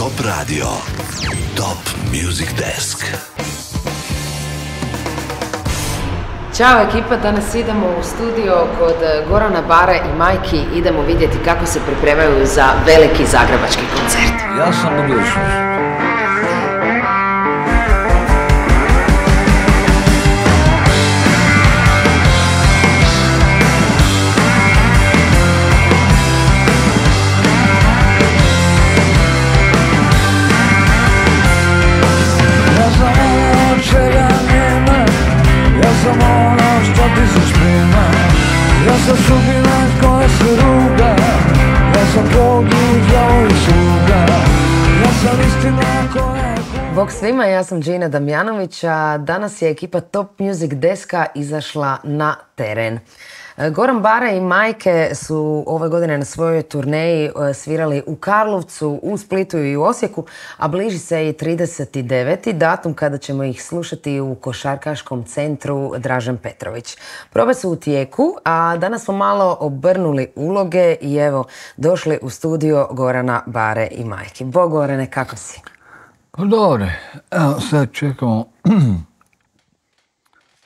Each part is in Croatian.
Top radio. Top Music Desk. Ćao ekipa, danas idemo u studio kod Gorana Bare i Majki. Idemo vidjeti kako se pripremaju za veliki zagrebački koncert. Ja sam budućnost. Svima, ja sam Džina Damjanović, a danas je ekipa Top Music Deska izašla na teren. E, Goran Bara i Majke su ove godine na svojoj turneji e, svirali u Karlovcu, u Splitu i u Osijeku, a bliži se i 39. datum kada ćemo ih slušati u Košarkaškom centru Dražen Petrović. Probe su u tijeku, a danas smo malo obrnuli uloge i evo došli u studio Gorana Bare i Majke. Bog Gorane, kako si? Pa dobro, evo sad čekamo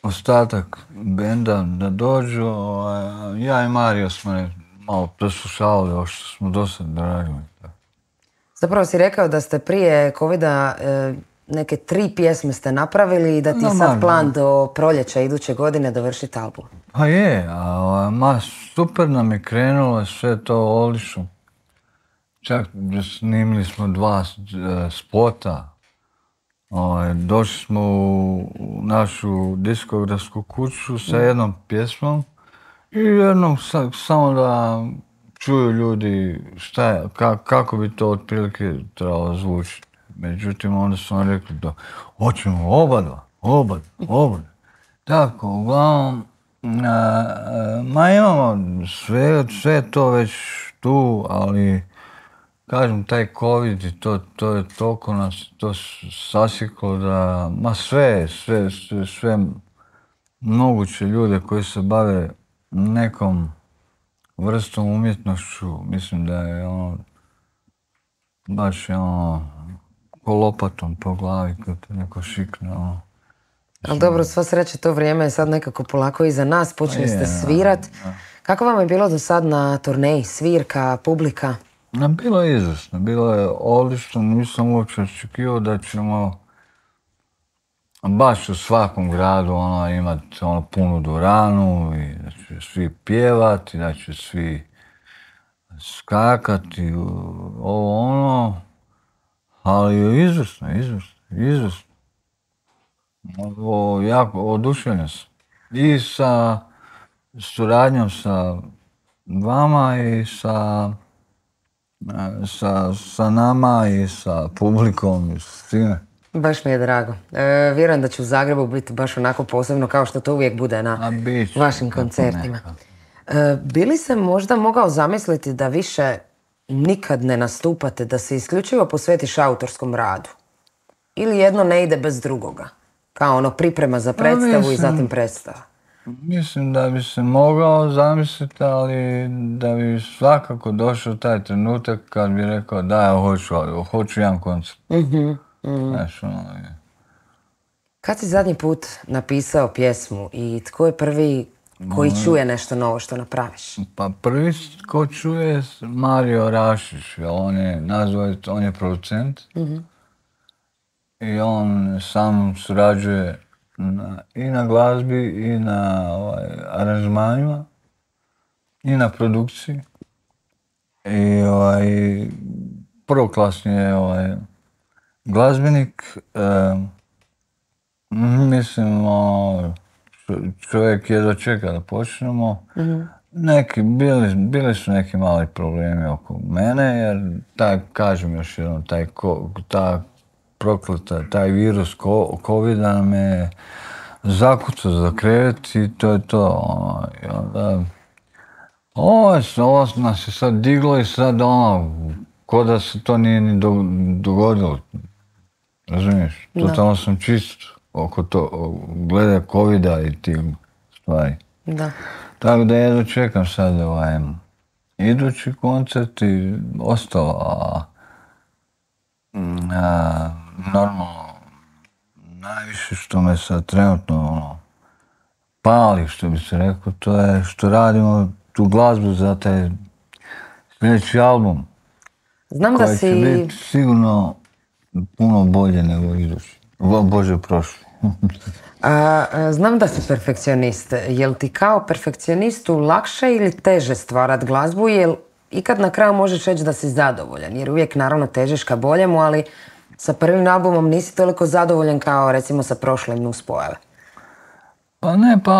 ostatak benda da dođu. ovaj, Ja i Mario smo malo preslušavali ovo što smo do sad radili. Zapravo si rekao da ste prije covida e, neke tri pjesme ste napravili i da ti je sad plan do proljeća iduće godine dovršiti album. Pa je, a ma super nam je krenulo, sve to odlično. Čak snimili smo dva e, spota. Ovaj, došli smo u našu diskografsku kuću sa jednom pjesmom i jednom sa- samo da čuju ljudi šta je, ka- kako bi to otprilike trebalo zvučiti. Međutim, onda su oni rekli da hoćemo oba dva, oba, dva, oba. dva. Tako, uglavnom, a, a, ma imamo sve, sve to već tu, ali kažem, taj covid i to, to je toliko nas to s- sasjeklo da, ma sve, sve, sve, sve moguće ljude koji se bave nekom vrstom umjetnošću, mislim da je ono, baš je ono, ko lopatom po glavi kad te neko šikne, ono. Ali dobro, sva sreća, to vrijeme je sad nekako polako iza nas, počeli je, ste da, svirat. Kako vam je bilo do sad na turneji, svirka, publika? No, bilo je izvrsno, bilo je odlično, nisam uopće očekivao da ćemo baš u svakom gradu ono, imati ono, punu dvoranu i da će svi pjevati, da će svi skakati, ovo ono, ali je izvrsno, izvrsno, izvrsno. Ovo, jako oduševljen sam. I sa suradnjom sa vama i sa sa, sa nama i sa publikom i s time. Baš mi je drago. E, vjerujem da će u Zagrebu biti baš onako posebno kao što to uvijek bude na vašim koncertima. E, bi li se možda mogao zamisliti da više nikad ne nastupate, da se isključivo posvetiš autorskom radu? Ili jedno ne ide bez drugoga? Kao ono priprema za predstavu i zatim predstava. Mislim da bi se mogao zamisliti, ali da bi svakako došao taj trenutak kad bi rekao da ja hoću, hoću jedan koncert. Znaš, ono, je. Kad si zadnji put napisao pjesmu i tko je prvi koji čuje nešto novo što napraviš? Pa prvi ko čuje je Mario Rašić, on je nazvao, on je producent. I on sam surađuje na- i na glazbi i na ovaj, aranžmanima i na produkciji. I ovaj, prvoklasni je ovaj, glazbenik. em, mislim, ono, čo- čovjek jedva čeka da počnemo. Neki, bili, bili su neki mali problemi oko mene, jer taj, kažem još jednom, taj, ko, ta prokleta, taj virus ko, covida nam je zakucao za krevet i to je to. Ono, i onda, ovo, ovo nas je sad diglo i sad ono, ko da se to nije ni do- dogodilo. Razumiješ? Totalno sam čist oko to, glede covida i tih stvari. Da. Tako da jedno čekam sad ovaj idući koncert i ostalo. A a, normalno, najviše što me sad trenutno ono, pali, što bi se rekao, to je što radimo tu glazbu za taj sljedeći album. Znam da koji će si... biti sigurno puno bolje nego idući. Bo- Bože, prošli. A, znam da si perfekcionist. Jel ti kao perfekcionistu lakše ili teže stvarat glazbu? Jel ikad na kraju možeš reći da si zadovoljan? Jer uvijek naravno težeš ka boljemu, ali sa prvim albumom nisi toliko zadovoljan kao recimo sa prošlim nuspojave. Pa ne, pa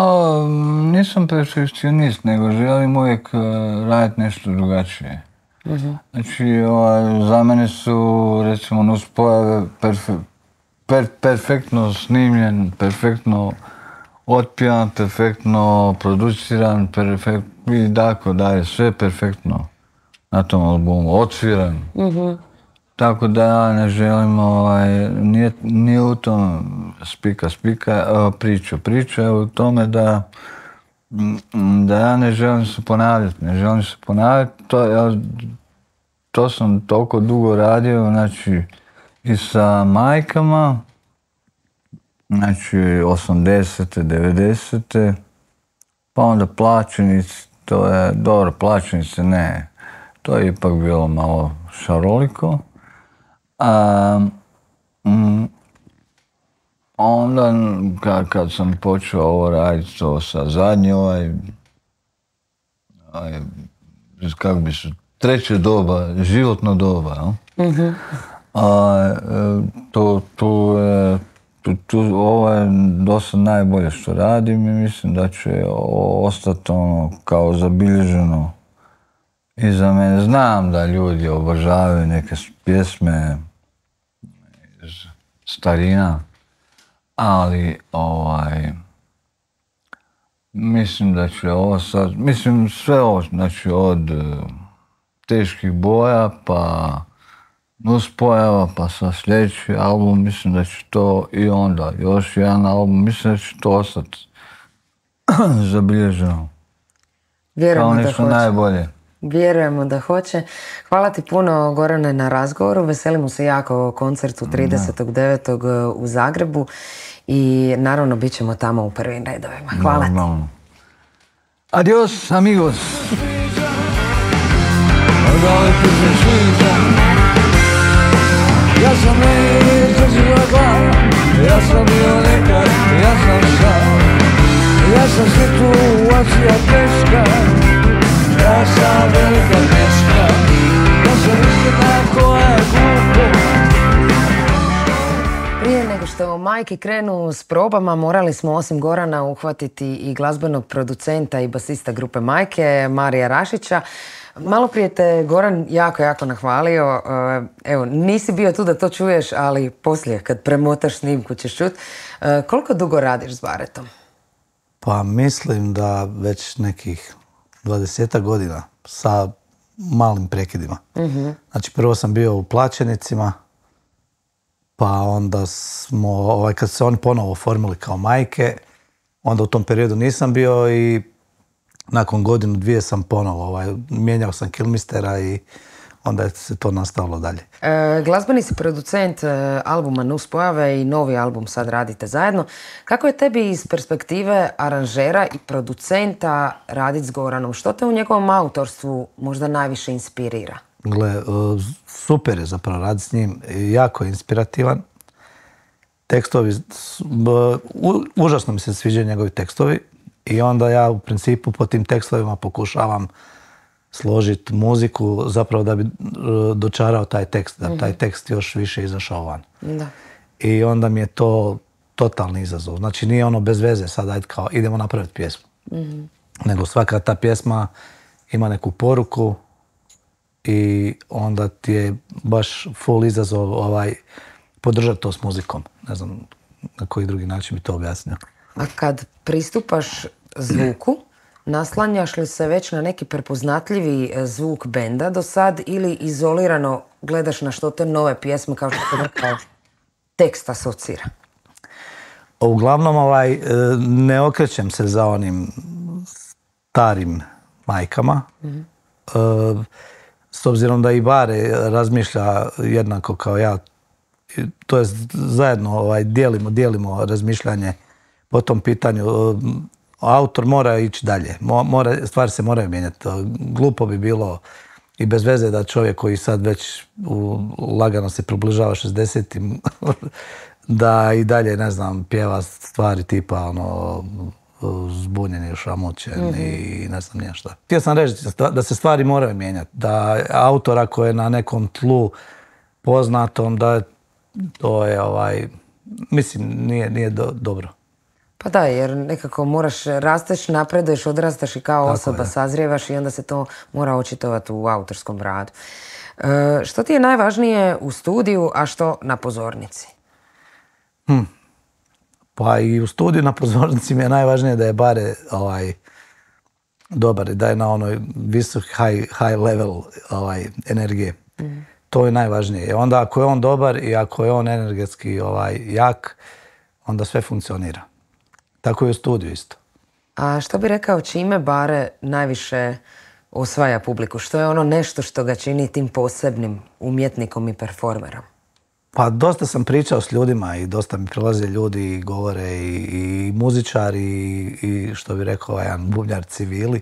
mm, nisam perfekcionist, nego želim uvijek uh, raditi nešto drugačije. Znači, ovaj, za mene su, recimo, nuspojave perfe- per- perfektno snimljen, perfektno otpjevan, perfektno produciran, perfekt, i tako dalje, sve perfektno na tom albumu, odsviran. Tako da ja ne želim, ovaj, nije, nije u tom spika, spika, priča. Priča je u tome da, mm, da ja ne želim se ponavljati, ne želim se ponavljati, to, ja, to sam toliko dugo radio, znači i sa majkama, znači 80. 90. pa onda plaćenici, to je, dobro, plaćenice ne, to je ipak bilo malo šaroliko. Mm, onda kad, kad sam počeo ovo raditi to sa zadnji ovaj, ovaj kako bi se, treće doba, životno doba, jel? A, e, to, tu, je- tu, tu, ovo je dosta najbolje što radim i mislim da će ostati ono kao zabilježeno i za mene. Znam da ljudi obožavaju neke pjesme iz starina, ali ovaj, mislim da će ovo sad, mislim sve ovo, znači od eh, teških boja pa nuspojava pa sa sljedeći album, mislim da će to i onda još jedan album, mislim da će to ostati zabilježeno. Kao Vjerujemo da nešto hoće. najbolje. Vjerujemo da hoće. Hvala ti puno Gorane na razgovoru. Veselimo se jako koncertu 39. u Zagrebu i naravno bit ćemo tamo u prvim redovima. Hvala ti. Adios, amigos. Da li majke krenu s probama, morali smo osim Gorana uhvatiti i glazbenog producenta i basista grupe Majke, Marija Rašića. Malo prije te Goran jako, jako nahvalio. E, Evo, nisi bio tu da to čuješ, ali poslije kad premotaš snimku ćeš čut. E, Koliko dugo radiš s Baretom? Pa mislim da već nekih 20 godina sa malim prekidima. Znači prvo sam bio u plaćenicima, pa onda smo, ovaj, kad se oni ponovo oformili kao majke, onda u tom periodu nisam bio i nakon godinu, dvije sam ponovo, ovaj, mijenjao sam kilmistera i onda je se to nastavilo dalje. E, glazbeni si producent e, albuma Nus pojave i novi album sad radite zajedno. Kako je tebi iz perspektive aranžera i producenta raditi s Goranom? Što te u njegovom autorstvu možda najviše inspirira? Gle, e, super je zapravo raditi s njim, jako je inspirativan. Tekstovi, užasno mi se sviđaju njegovi tekstovi i onda ja u principu po tim tekstovima pokušavam složiti muziku zapravo da bi e, dočarao taj tekst, da bi taj tekst još više izašao van. Da. I onda mi je to totalni izazov. Znači nije ono bez veze sad ajde kao idemo napraviti pjesmu. Nego svaka ta pjesma ima neku poruku i onda ti je baš full izazov ovaj, podržati to s muzikom. Ne znam na koji drugi način bi to objasnio. A kad pristupaš zvuku, naslanjaš li se već na neki prepoznatljivi e, zvuk benda do sad ili izolirano gledaš na što te nove pjesme kao što se rekao tekst asocira? Uglavnom ovaj, e, ne okrećem se za onim starim majkama. E, S obzirom da i Bare razmišlja jednako kao ja to je zajedno ovaj, dijelimo, dijelimo razmišljanje po tom pitanju. Autor mora ići dalje, Mo- mora, stvari se moraju mijenjati. Glupo bi bilo i bez veze da čovjek koji sad već u, lagano se približava 60 da i dalje, ne znam, pjeva stvari tipa ono, zbunjeni, šamućen i ne znam nije šta. Htio sam reći da se stvari moraju mijenjati, da autor ako je na nekom tlu poznatom, da to je ovaj, mislim, nije, nije do- dobro. Pa da, jer nekako moraš, rasteš, napreduješ, odrastaš i kao osoba je. sazrijevaš i onda se to mora očitovati u autorskom radu. E, što ti je najvažnije u studiju, a što na pozornici? Pa i u studiju na pozornici mi je najvažnije da je bare ovaj, dobar, da je na onoj visok high, high level ovaj, energije. To je najvažnije. Onda ako je on dobar i ako je on energetski ovaj, jak, onda sve funkcionira. Tako i u studiju isto. A što bi rekao, čime Bare najviše osvaja publiku? Što je ono nešto što ga čini tim posebnim umjetnikom i performerom? Pa dosta sam pričao s ljudima i dosta mi prilaze ljudi i govore i, i muzičari i, i što bi rekao jedan bubnjar civili,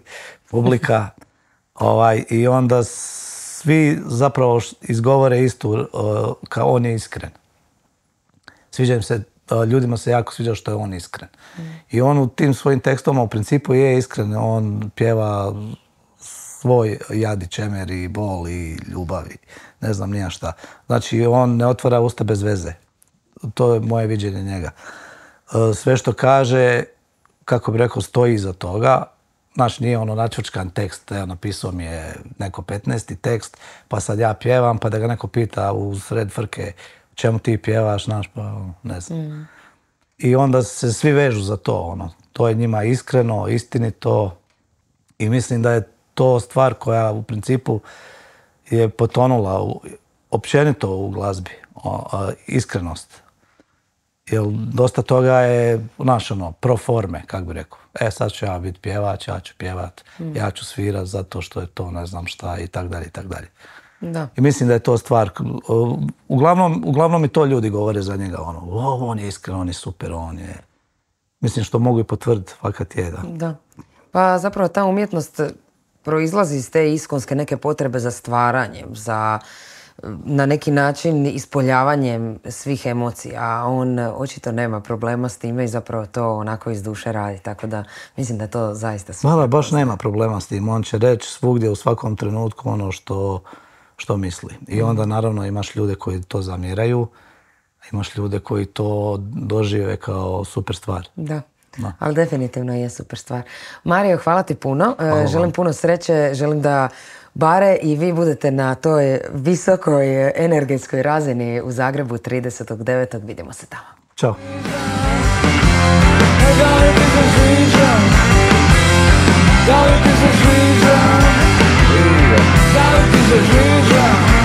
publika. ovaj, I onda svi zapravo izgovore istu, uh, kao on je iskren. Sviđa im se, uh, ljudima se jako sviđa što je on iskren. I on u tim svojim tekstovima u principu je iskren, on pjeva svoj jad i čemer i bol i ljubav i ne znam nija šta. Znači on ne otvara usta bez veze. To je moje viđenje njega. E, Sve što kaže, kako bi rekao, stoji iza toga. Znači nije ono načvrčkan tekst, evo napisao mi je neko 15. tekst, pa sad ja pjevam, pa da ga neko pita u sred frke čemu ti pjevaš, znaš, pa ne znam. I onda se svi vežu za to, ono. To je njima iskreno, istinito i mislim da je to stvar koja u principu je potonula u, općenito u glazbi, o, a, iskrenost. Jer dosta toga je, znaš, ono, pro forme, kako bi rekao. E, sad ću ja biti pjevač, ja ću pjevat, ja ću svirat zato što je to ne znam šta i tak dalje i tak dalje. Da. I mislim da je to stvar, uglavnom, uglavnom i to ljudi govore za njega, ono, o, on je iskren, on je super, on je... Mislim što mogu i potvrditi, fakat je, da. Da. Pa zapravo ta umjetnost proizlazi iz te iskonske neke potrebe za stvaranjem, za na neki način ispoljavanjem svih emocija, a on očito nema problema s time i zapravo to onako iz duše radi, tako da mislim da to zaista. Mala baš nema problema s tim, on će reći svugdje u svakom trenutku ono što, što misli. I onda naravno imaš ljude koji to zamjeraju, imaš ljude koji to dožive kao super stvar. Da. Ali definitivno je super stvar. Mario, hvala ti puno. E, želim puno sreće, želim da bare i vi budete na toj visokoj energetskoj razini u Zagrebu 39. Vidimo se tamo. Ćao. Da li ti se sviđa? Da li ti se sviđa?